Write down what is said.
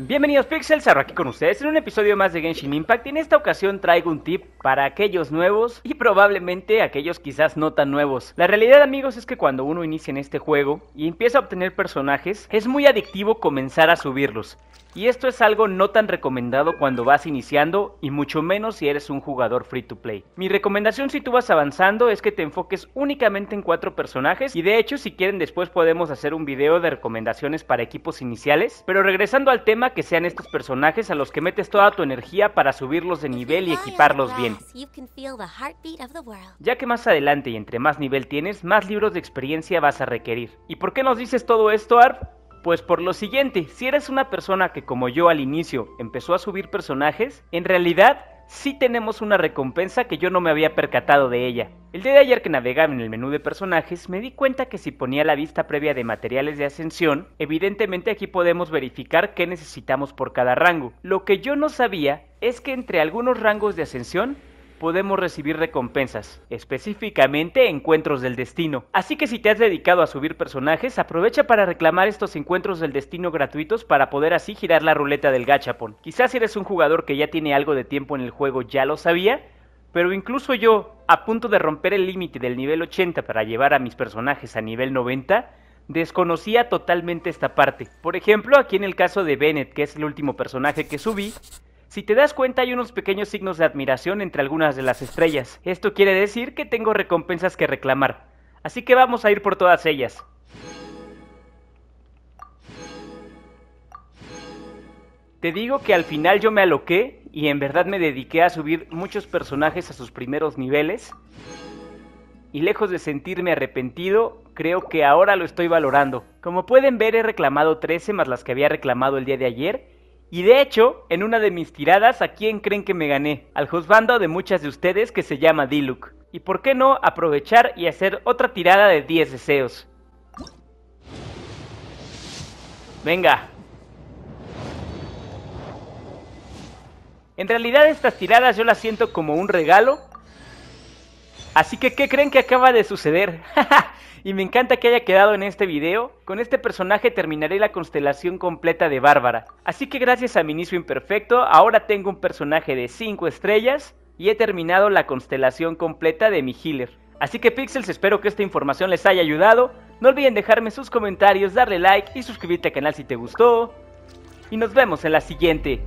Bienvenidos Pixels, ahora aquí con ustedes en un episodio más de Genshin Impact y en esta ocasión traigo un tip para aquellos nuevos y probablemente aquellos quizás no tan nuevos. La realidad amigos es que cuando uno inicia en este juego y empieza a obtener personajes, es muy adictivo comenzar a subirlos. Y esto es algo no tan recomendado cuando vas iniciando y mucho menos si eres un jugador free to play. Mi recomendación si tú vas avanzando es que te enfoques únicamente en cuatro personajes y de hecho si quieren después podemos hacer un video de recomendaciones para equipos iniciales. Pero regresando al tema que sean estos personajes a los que metes toda tu energía para subirlos de nivel y equiparlos bien. Ya que más adelante y entre más nivel tienes, más libros de experiencia vas a requerir. ¿Y por qué nos dices todo esto, Arp? Pues por lo siguiente, si eres una persona que como yo al inicio empezó a subir personajes, en realidad sí tenemos una recompensa que yo no me había percatado de ella. El día de ayer que navegaba en el menú de personajes me di cuenta que si ponía la vista previa de materiales de ascensión, evidentemente aquí podemos verificar qué necesitamos por cada rango. Lo que yo no sabía es que entre algunos rangos de ascensión podemos recibir recompensas, específicamente encuentros del destino. Así que si te has dedicado a subir personajes, aprovecha para reclamar estos encuentros del destino gratuitos para poder así girar la ruleta del gachapon. Quizás eres un jugador que ya tiene algo de tiempo en el juego ya lo sabía, pero incluso yo, a punto de romper el límite del nivel 80 para llevar a mis personajes a nivel 90, desconocía totalmente esta parte. Por ejemplo, aquí en el caso de Bennett, que es el último personaje que subí, si te das cuenta hay unos pequeños signos de admiración entre algunas de las estrellas. Esto quiere decir que tengo recompensas que reclamar. Así que vamos a ir por todas ellas. Te digo que al final yo me aloqué y en verdad me dediqué a subir muchos personajes a sus primeros niveles. Y lejos de sentirme arrepentido, creo que ahora lo estoy valorando. Como pueden ver he reclamado 13 más las que había reclamado el día de ayer y de hecho, en una de mis tiradas, ¿a quién creen que me gané? Al juzgando de muchas de ustedes que se llama Diluc. Y por qué no aprovechar y hacer otra tirada de 10 deseos. Venga. En realidad estas tiradas yo las siento como un regalo. Así que, ¿qué creen que acaba de suceder? y me encanta que haya quedado en este video. Con este personaje terminaré la constelación completa de Bárbara. Así que gracias a mi inicio imperfecto, ahora tengo un personaje de 5 estrellas y he terminado la constelación completa de mi healer. Así que Pixels, espero que esta información les haya ayudado. No olviden dejarme sus comentarios, darle like y suscribirte al canal si te gustó. Y nos vemos en la siguiente.